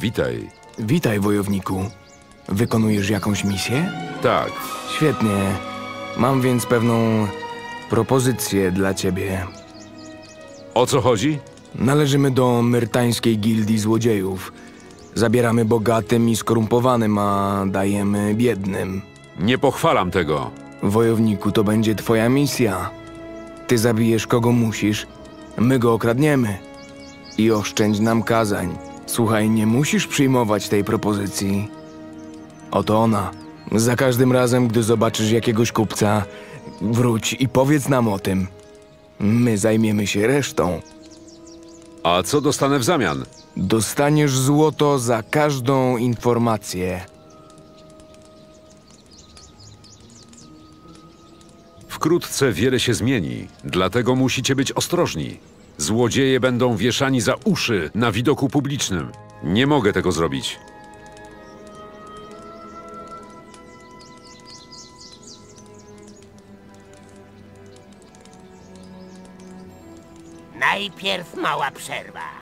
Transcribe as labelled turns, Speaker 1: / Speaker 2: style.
Speaker 1: Witaj.
Speaker 2: Witaj, wojowniku. Wykonujesz jakąś misję?
Speaker 1: Tak,
Speaker 2: Świetnie. Mam więc pewną propozycję dla ciebie.
Speaker 1: o co chodzi?
Speaker 2: Należymy do myrtańskiej gildii złodziejów. Zabieramy bogatym i skorumpowanym, a dajemy biednym.
Speaker 1: Nie pochwalam tego.
Speaker 2: Wojowniku, to będzie twoja misja. Ty zabijesz kogo musisz, my go okradniemy. I oszczędź nam kazań. Słuchaj, nie musisz przyjmować tej propozycji. Oto ona. Za każdym razem, gdy zobaczysz jakiegoś kupca, wróć i powiedz nam o tym. My zajmiemy się resztą.
Speaker 1: A co dostanę w zamian?
Speaker 2: Dostaniesz złoto za każdą informację.
Speaker 1: Wkrótce wiele się zmieni, dlatego musicie być ostrożni. Złodzieje będą wieszani za uszy na widoku publicznym. Nie mogę tego zrobić.
Speaker 3: Najpierw mała przerwa.